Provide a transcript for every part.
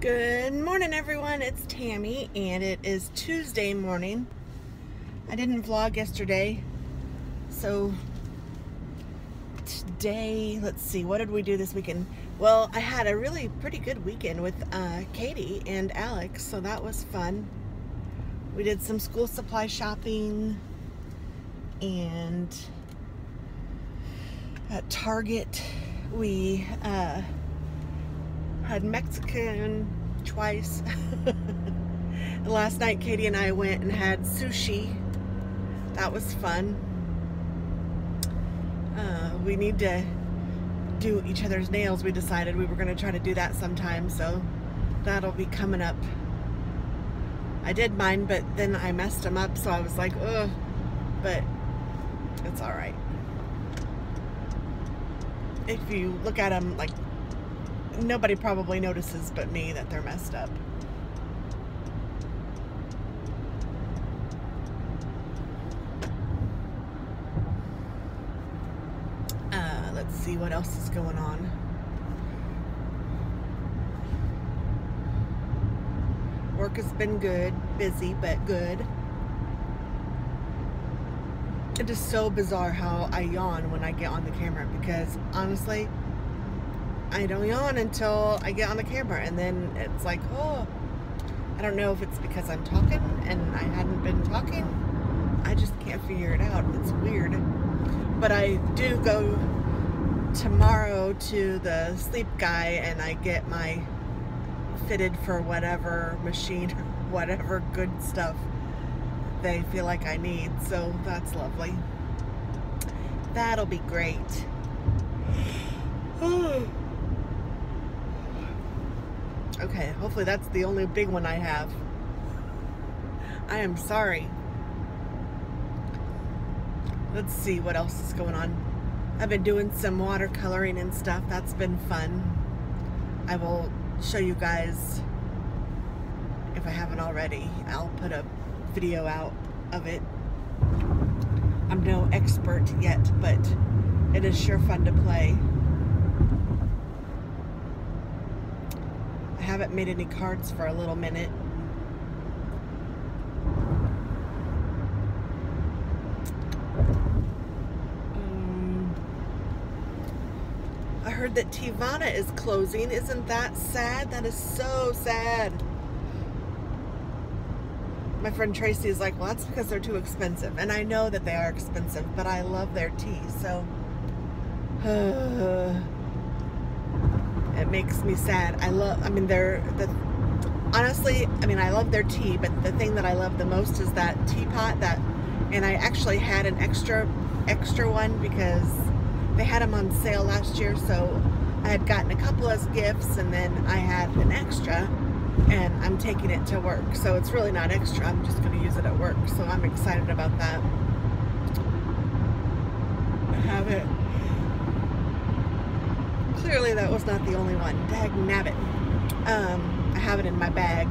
Good morning everyone, it's Tammy and it is Tuesday morning. I didn't vlog yesterday, so today, let's see, what did we do this weekend? Well, I had a really pretty good weekend with uh, Katie and Alex, so that was fun. We did some school supply shopping and at Target we uh, had Mexican twice. Last night, Katie and I went and had sushi. That was fun. Uh, we need to do each other's nails. We decided we were going to try to do that sometime, so that'll be coming up. I did mine, but then I messed them up, so I was like, ugh. But it's all right. If you look at them like nobody probably notices but me that they're messed up. Uh, let's see what else is going on. Work has been good, busy, but good. It is so bizarre how I yawn when I get on the camera because honestly, I don't yawn until I get on the camera and then it's like, oh, I don't know if it's because I'm talking and I hadn't been talking. I just can't figure it out. It's weird. But I do go tomorrow to the sleep guy and I get my fitted for whatever machine, whatever good stuff they feel like I need. So that's lovely. That'll be great. Okay, hopefully that's the only big one I have. I am sorry. Let's see what else is going on. I've been doing some watercoloring and stuff. That's been fun. I will show you guys, if I haven't already, I'll put a video out of it. I'm no expert yet, but it is sure fun to play. Haven't made any cards for a little minute. Um, I heard that Teavana is closing. Isn't that sad? That is so sad. My friend Tracy is like, well, that's because they're too expensive. And I know that they are expensive, but I love their tea, so... it makes me sad. I love, I mean, they're, the, honestly, I mean, I love their tea, but the thing that I love the most is that teapot that, and I actually had an extra, extra one because they had them on sale last year, so I had gotten a couple as gifts and then I had an extra and I'm taking it to work. So it's really not extra, I'm just going to use it at work. So I'm excited about that. I have it clearly that was not the only one. Dag nabbit. Um, I have it in my bag.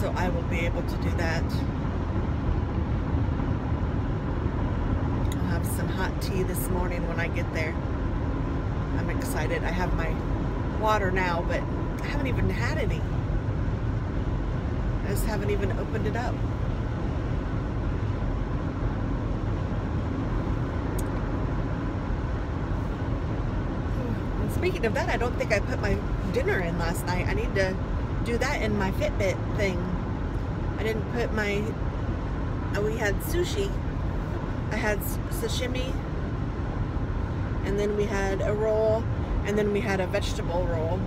So I will be able to do that. I'll have some hot tea this morning when I get there. I'm excited. I have my water now, but I haven't even had any. I just haven't even opened it up. Speaking of that, I don't think I put my dinner in last night. I need to do that in my Fitbit thing. I didn't put my, uh, we had sushi. I had sashimi, and then we had a roll, and then we had a vegetable roll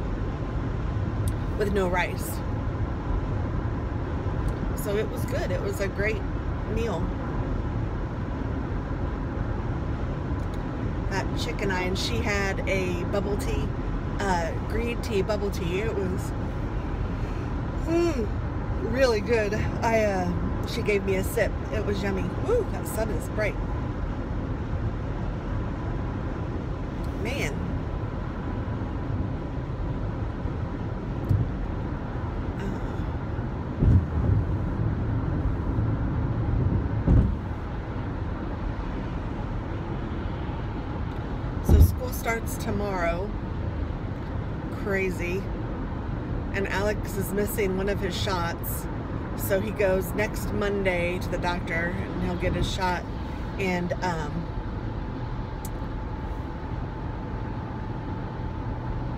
with no rice. So it was good. It was a great meal. Chick and I, and she had a bubble tea, uh, green tea bubble tea. It was mm, really good. I uh, she gave me a sip. It was yummy. Woo, that sun is bright. Man. starts tomorrow. Crazy. And Alex is missing one of his shots. So he goes next Monday to the doctor and he'll get his shot. And, um,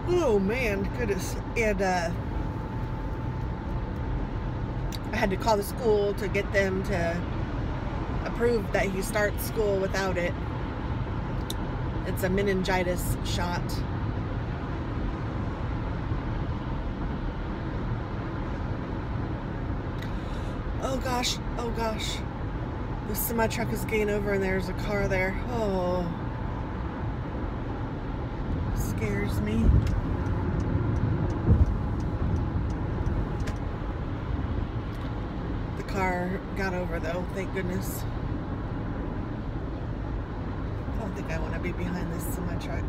oh man, goodness. And, uh, I had to call the school to get them to approve that he starts school without it. It's a meningitis shot. Oh gosh, oh gosh. The semi truck is getting over and there's a car there. Oh. Scares me. The car got over though, thank goodness. I don't think I want to be behind this semi truck.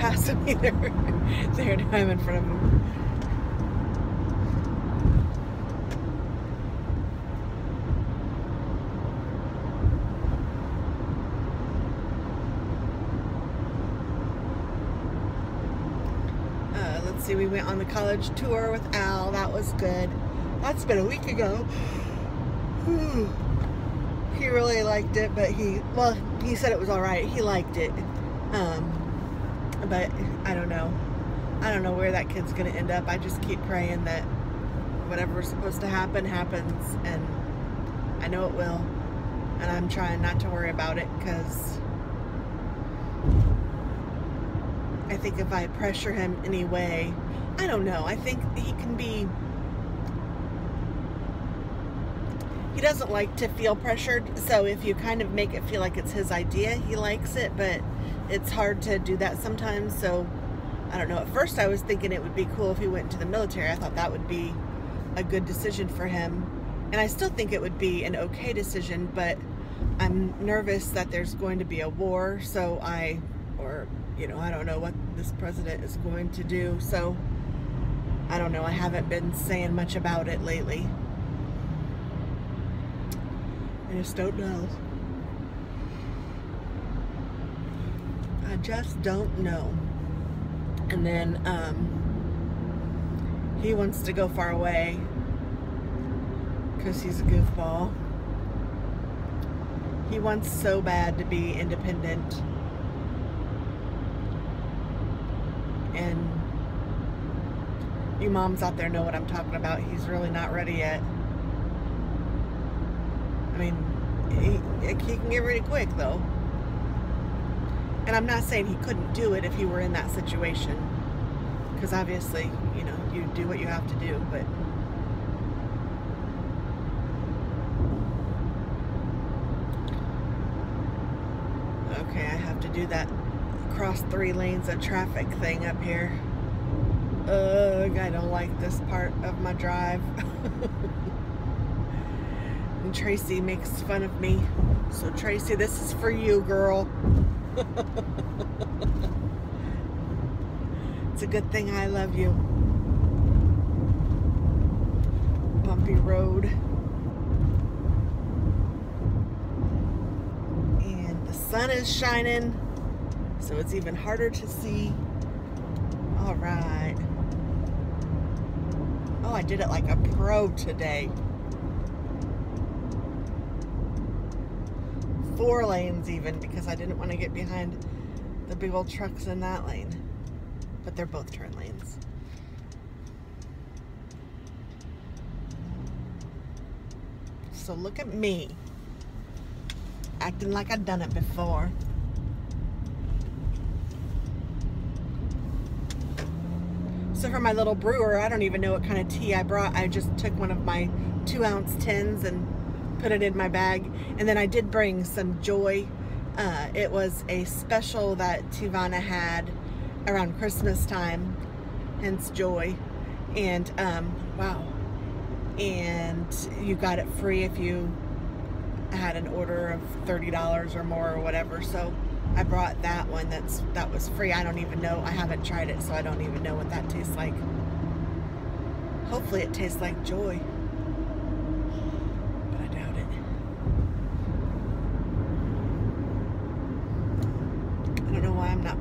Either. there, now I'm in front of. Uh, let's see, we went on the college tour with Al. That was good. That's been a week ago. He really liked it, but he, well, he said it was all right. He liked it. Um, but I don't know. I don't know where that kid's going to end up. I just keep praying that whatever's supposed to happen happens, and I know it will. And I'm trying not to worry about it because I think if I pressure him any way, I don't know. I think he can be. He doesn't like to feel pressured, so if you kind of make it feel like it's his idea, he likes it, but it's hard to do that sometimes. So I don't know. At first, I was thinking it would be cool if he went into the military. I thought that would be a good decision for him. And I still think it would be an okay decision, but I'm nervous that there's going to be a war. So I, or, you know, I don't know what this president is going to do. So I don't know. I haven't been saying much about it lately. I just don't know. Just don't know. And then um, he wants to go far away because he's a goofball. He wants so bad to be independent. And you moms out there know what I'm talking about. He's really not ready yet. I mean, he, he can get ready quick though. And I'm not saying he couldn't do it if he were in that situation. Because obviously, you know, you do what you have to do, but Okay, I have to do that cross three lanes of traffic thing up here. Ugh, I don't like this part of my drive. and Tracy makes fun of me. So Tracy, this is for you, girl. it's a good thing I love you. Bumpy road. And the sun is shining, so it's even harder to see. All right. Oh, I did it like a pro today. Four lanes even because I didn't want to get behind the big old trucks in that lane. But they're both turn lanes. So look at me. Acting like I've done it before. So for my little brewer, I don't even know what kind of tea I brought. I just took one of my two ounce tins and put it in my bag. And then I did bring some Joy. Uh, it was a special that Teavana had around Christmas time, hence Joy. And um, wow. And you got it free if you had an order of $30 or more or whatever. So I brought that one that's that was free. I don't even know. I haven't tried it, so I don't even know what that tastes like. Hopefully it tastes like joy.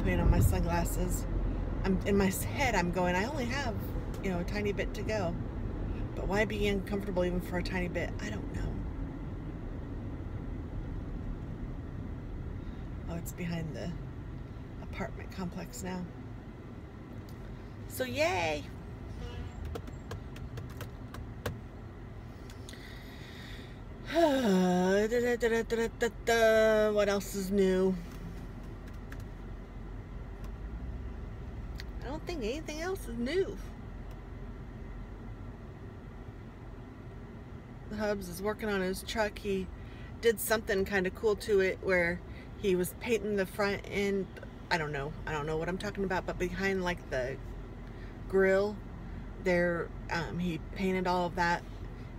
Putting on my sunglasses. I'm in my head. I'm going. I only have, you know, a tiny bit to go. But why be uncomfortable even for a tiny bit? I don't know. Oh, it's behind the apartment complex now. So yay! what else is new? I anything else is new. Hubs is working on his truck. He did something kind of cool to it where he was painting the front end. I don't know. I don't know what I'm talking about, but behind like the grill there, um, he painted all of that.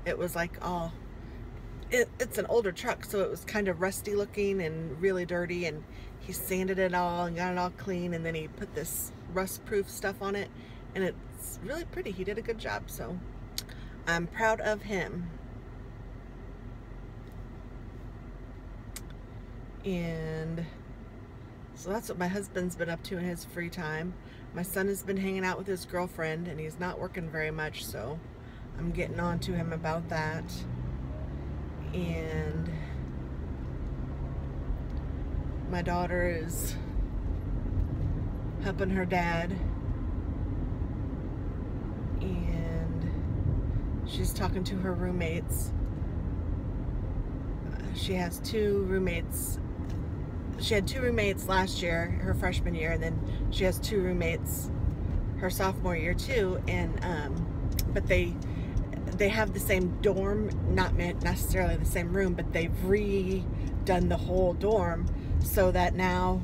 It was like all it, it's an older truck, so it was kind of rusty looking and really dirty. And he sanded it all and got it all clean. And then he put this rust-proof stuff on it, and it's really pretty. He did a good job, so I'm proud of him. And so that's what my husband's been up to in his free time. My son has been hanging out with his girlfriend, and he's not working very much, so I'm getting on to him about that and my daughter is helping her dad. And she's talking to her roommates. Uh, she has two roommates. She had two roommates last year her freshman year and then she has two roommates her sophomore year too. And um, but they they have the same dorm, not necessarily the same room, but they've redone the whole dorm so that now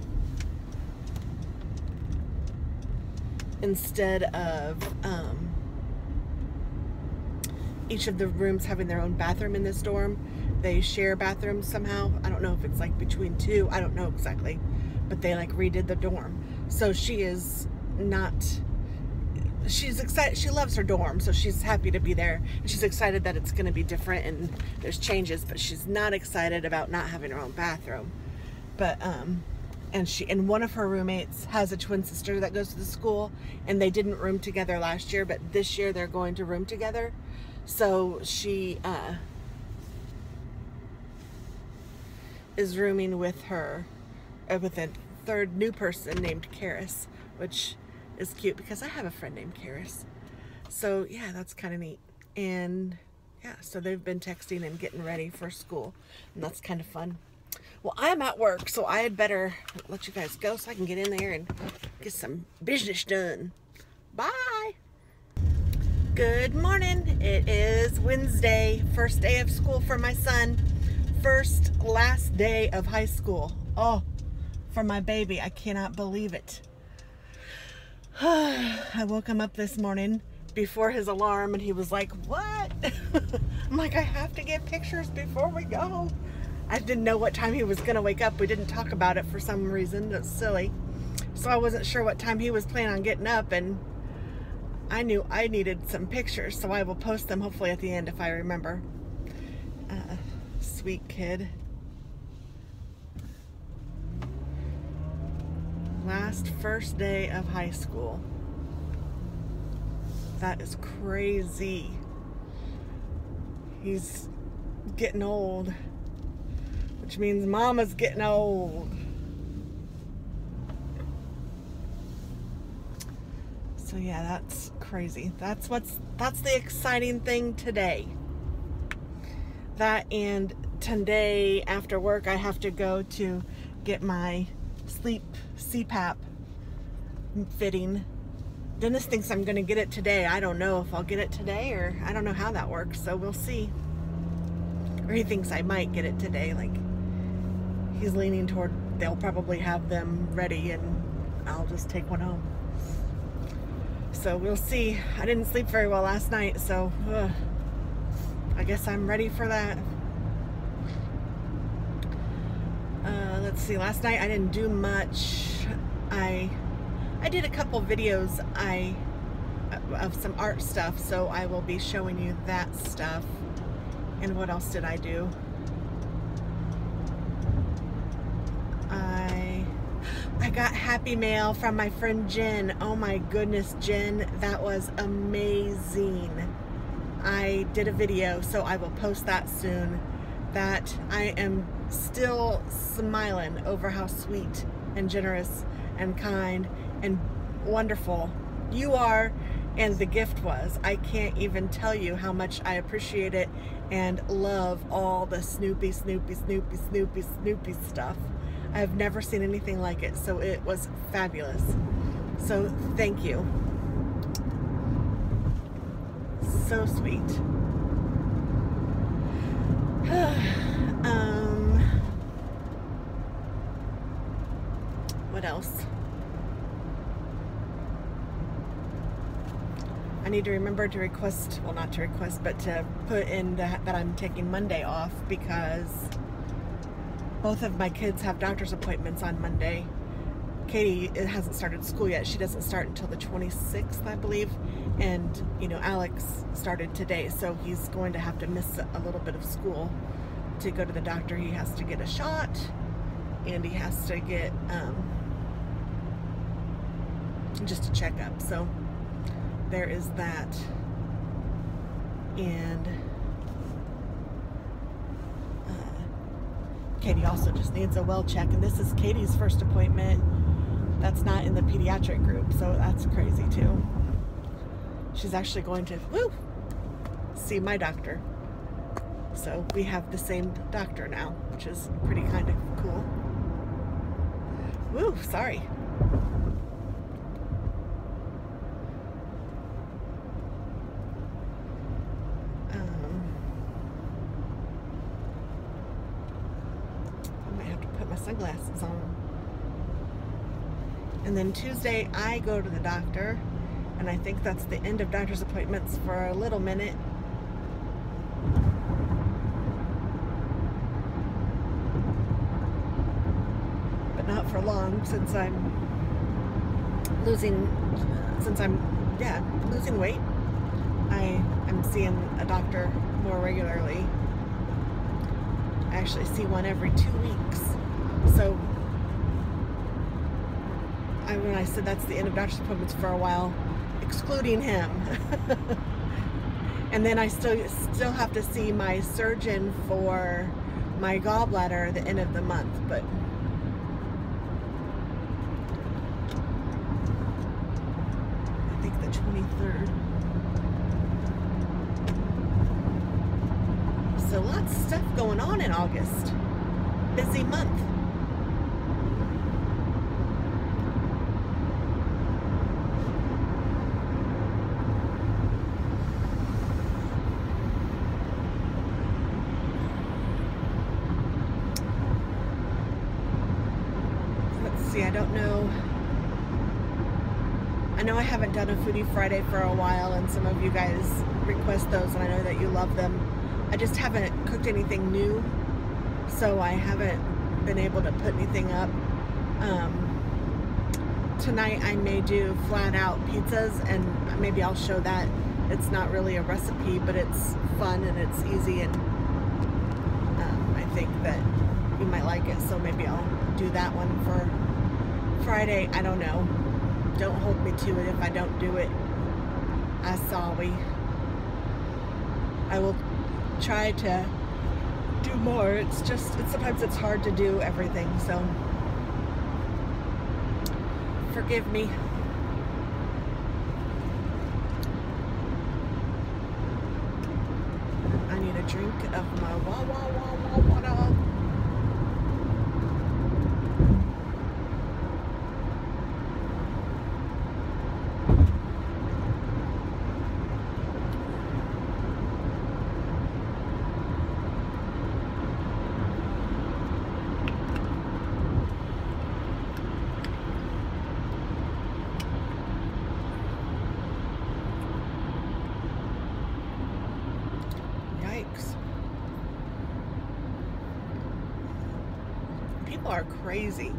instead of um, each of the rooms having their own bathroom in this dorm, they share bathrooms somehow. I don't know if it's like between two, I don't know exactly, but they like redid the dorm. So she is not she's excited. She loves her dorm, so she's happy to be there. She's excited that it's going to be different and there's changes, but she's not excited about not having her own bathroom. But um, and she and one of her roommates has a twin sister that goes to the school, and they didn't room together last year, but this year they're going to room together. So she uh, is rooming with her, uh, with a third new person named Karis, which is cute because I have a friend named Karis. So yeah, that's kind of neat. And yeah, so they've been texting and getting ready for school and that's kind of fun. Well, I'm at work, so I had better let you guys go so I can get in there and get some business done. Bye. Good morning. It is Wednesday, first day of school for my son. First, last day of high school. Oh, for my baby. I cannot believe it. I woke him up this morning before his alarm and he was like, what? I'm like, I have to get pictures before we go. I didn't know what time he was going to wake up. We didn't talk about it for some reason. That's silly. So I wasn't sure what time he was planning on getting up and I knew I needed some pictures. So I will post them hopefully at the end if I remember. Uh, sweet kid. last first day of high school. That is crazy. He's getting old, which means mama's getting old. So yeah, that's crazy. That's what's that's the exciting thing today. That and today after work I have to go to get my sleep CPAP fitting. Dennis thinks I'm going to get it today. I don't know if I'll get it today or I don't know how that works, so we'll see. Or he thinks I might get it today. Like, he's leaning toward they'll probably have them ready and I'll just take one home. So we'll see. I didn't sleep very well last night, so ugh, I guess I'm ready for that. Uh, let's see, last night I didn't do much. I I did a couple videos I of some art stuff, so I will be showing you that stuff. And what else did I do? I I got happy mail from my friend Jen. Oh my goodness, Jen, that was amazing. I did a video, so I will post that soon. That I am still smiling over how sweet and generous and kind and wonderful you are and the gift was. I can't even tell you how much I appreciate it and love all the Snoopy, Snoopy, Snoopy, Snoopy, Snoopy stuff. I have never seen anything like it, so it was fabulous. So thank you. So sweet. um, what else? I need to remember to request, well not to request, but to put in the, that I'm taking Monday off because both of my kids have doctor's appointments on Monday. Katie hasn't started school yet. She doesn't start until the 26th, I believe. And, you know, Alex started today, so he's going to have to miss a little bit of school to go to the doctor. He has to get a shot and he has to get um, just a checkup. So there is that. And uh, Katie also just needs a well check. And this is Katie's first appointment. That's not in the pediatric group, so that's crazy too. She's actually going to woo, see my doctor. So we have the same doctor now, which is pretty kind of cool. Woo, sorry. Sunglasses on. And then Tuesday, I go to the doctor, and I think that's the end of doctor's appointments for a little minute. But not for long, since I'm losing, since I'm, yeah, losing weight. I am seeing a doctor more regularly. I actually see one every two weeks. So I, when I said that's the end of doctor's appointments for a while, excluding him. and then I still still have to see my surgeon for my gallbladder at the end of the month, but I think the 23rd. So lots of stuff going on in August. Busy month. know I Friday for a while and some of you guys request those and I know that you love them. I just haven't cooked anything new so I haven't been able to put anything up. Um, tonight I may do flat out pizzas and maybe I'll show that. It's not really a recipe but it's fun and it's easy and um, I think that you might like it so maybe I'll do that one for Friday. I don't know don't hold me to it if I don't do it. I sorry. I will try to do more. It's just, it's, sometimes it's hard to do everything, so forgive me. I need a drink of my wah wah wah wah water. Crazy.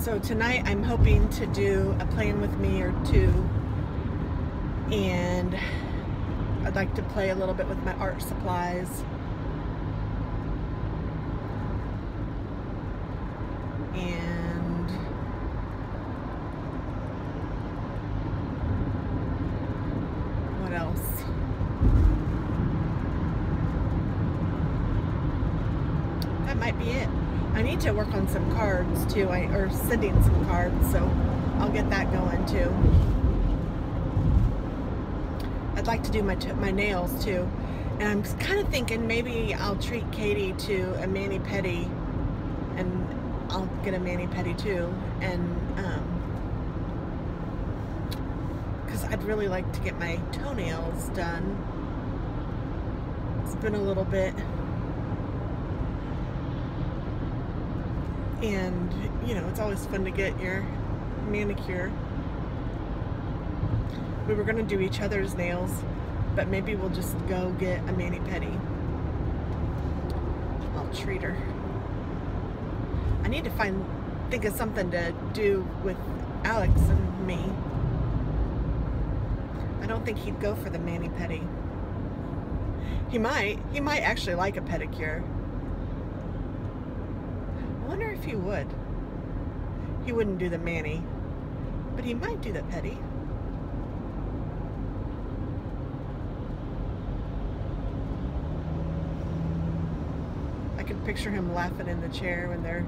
So tonight I'm hoping to do a plan with me or two and I'd like to play a little bit with my art supplies. And what else? That might be it. I need to work on some cards too, I, or sending some cards, so I'll get that going too. I'd like to do my my nails too. And I'm kind of thinking maybe I'll treat Katie to a mani-pedi and I'll get a mani-pedi too. And, um, because um, I'd really like to get my toenails done. It's been a little bit. And, you know, it's always fun to get your manicure we were gonna do each other's nails, but maybe we'll just go get a mani-pedi. I'll treat her. I need to find, think of something to do with Alex and me. I don't think he'd go for the mani-pedi. He might. He might actually like a pedicure. I wonder if he would. He wouldn't do the Manny, but he might do the pedi. picture him laughing in the chair when they're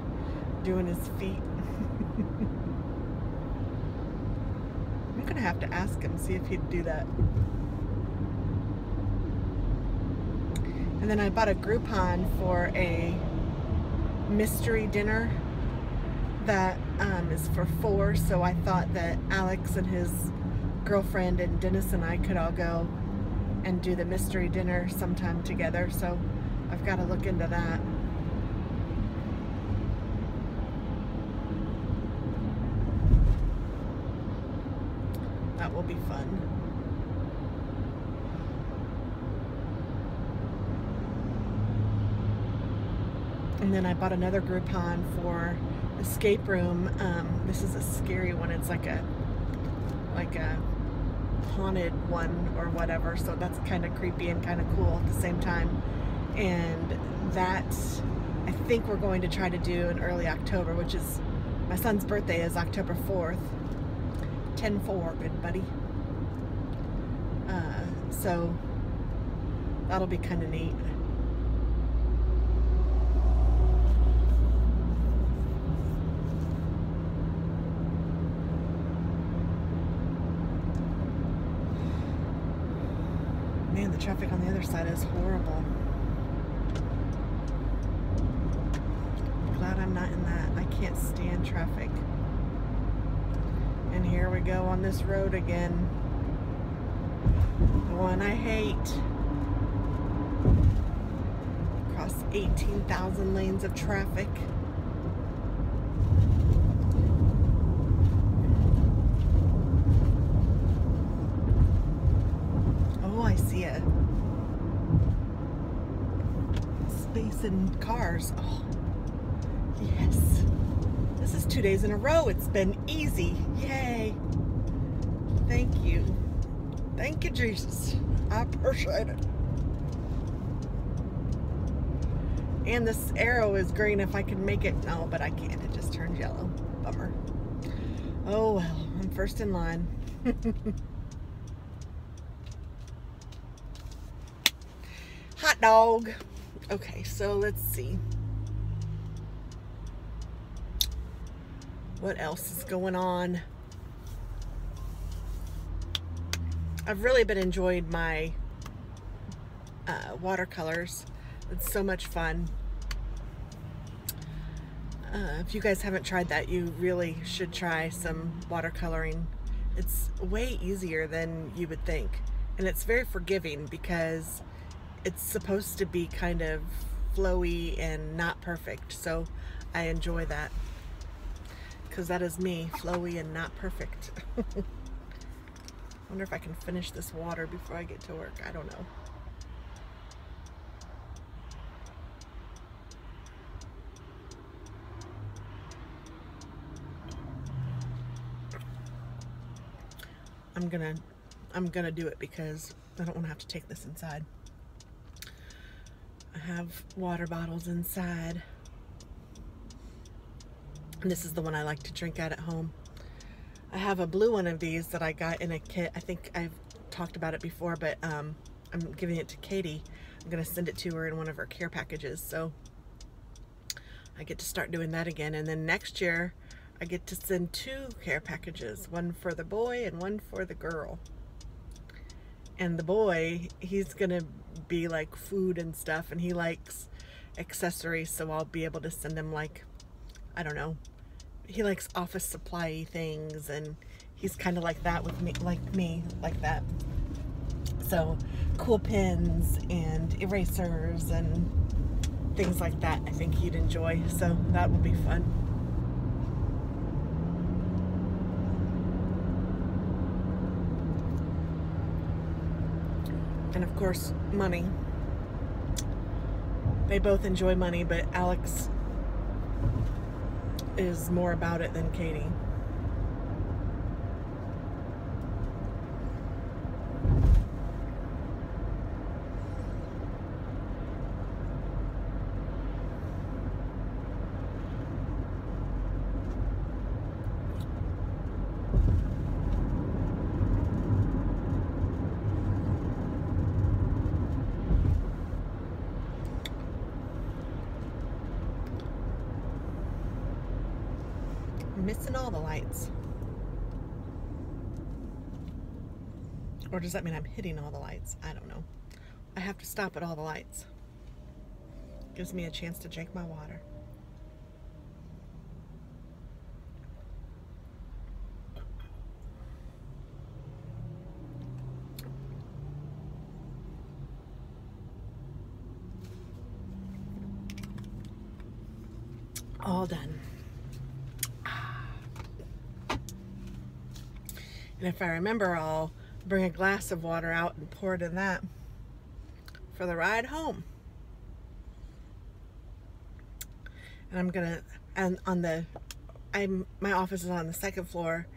doing his feet. I'm gonna have to ask him, see if he'd do that. And then I bought a Groupon for a mystery dinner that um, is for four, so I thought that Alex and his girlfriend and Dennis and I could all go and do the mystery dinner sometime together, so I've got to look into that. That will be fun. And then I bought another Groupon for escape room. Um, this is a scary one. It's like a like a haunted one or whatever. So that's kind of creepy and kind of cool at the same time. And that I think we're going to try to do in early October, which is my son's birthday is October 4th. 10-4, good buddy. Uh, so that'll be kind of neat. Man, the traffic on the other side is horrible. glad I'm not in that. I can't stand traffic. And here we go on this road again. The one I hate. Across 18,000 lanes of traffic. Oh, I see a space in cars. Oh, yes. This is two days in a row. It's been easy. Yay. Thank you. Thank you, Jesus. I appreciate it. And this arrow is green if I can make it. No, but I can't. It just turned yellow. Bummer. Oh, well. I'm first in line. Hot dog. Okay, so let's see. what else is going on? I've really been enjoying my uh, watercolors. It's so much fun. Uh, if you guys haven't tried that, you really should try some watercoloring. It's way easier than you would think. And it's very forgiving because it's supposed to be kind of flowy and not perfect. So I enjoy that because that is me, flowy and not perfect. wonder if I can finish this water before I get to work. I don't know. I'm gonna I'm gonna do it because I don't want to have to take this inside. Have water bottles inside. And this is the one I like to drink out at home. I have a blue one of these that I got in a kit. I think I've talked about it before, but um, I'm giving it to Katie. I'm going to send it to her in one of her care packages. So I get to start doing that again. And then next year, I get to send two care packages, one for the boy and one for the girl. And the boy, he's to be like food and stuff, and he likes accessories, so I'll be able to send him like, I don't know, he likes office supply things, and he's kind of like that with me, like me, like that. So cool pens and erasers and things like that I think he'd enjoy. So that will be fun. Of course, money. They both enjoy money, but Alex is more about it than Katie. Missing all the lights. Or does that mean I'm hitting all the lights? I don't know. I have to stop at all the lights. Gives me a chance to drink my water. All done. And if I remember, I'll bring a glass of water out and pour it in that for the ride home. And I'm gonna, and on the, I'm, my office is on the second floor,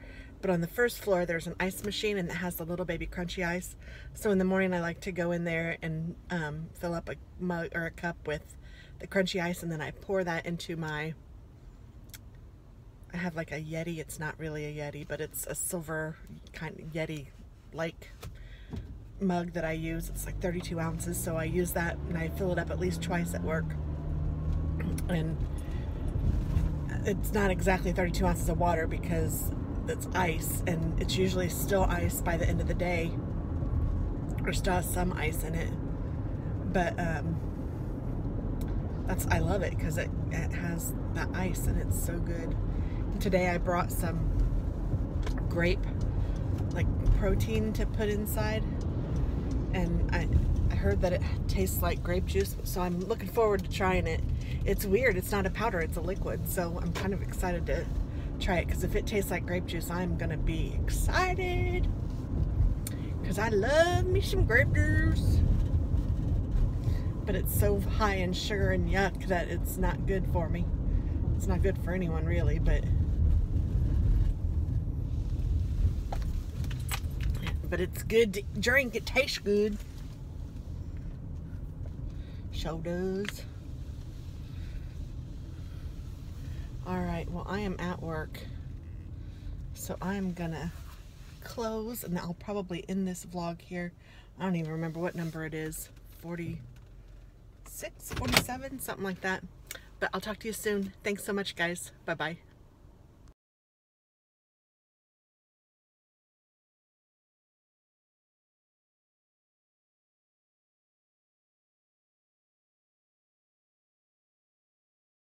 but on the first floor there's an ice machine and it has the little baby crunchy ice. So in the morning I like to go in there and um, fill up a mug or a cup with the crunchy ice and then I pour that into my I have like a Yeti. It's not really a Yeti, but it's a silver kind of Yeti-like mug that I use. It's like 32 ounces, so I use that and I fill it up at least twice at work. And it's not exactly 32 ounces of water because it's ice and it's usually still ice by the end of the day or still has some ice in it. But um, that's I love it because it, it has that ice and it's so good today I brought some grape like protein to put inside. And I, I heard that it tastes like grape juice so I'm looking forward to trying it. It's weird it's not a powder it's a liquid so I'm kind of excited to try it because if it tastes like grape juice I'm gonna be excited. Because I love me some grape juice. But it's so high in sugar and yuck that it's not good for me. It's not good for anyone really but but it's good to drink. It tastes good. Show does. Alright, well I am at work. So I'm gonna close and I'll probably end this vlog here. I don't even remember what number it is. 46, 47, something like that. But I'll talk to you soon. Thanks so much guys. Bye-bye.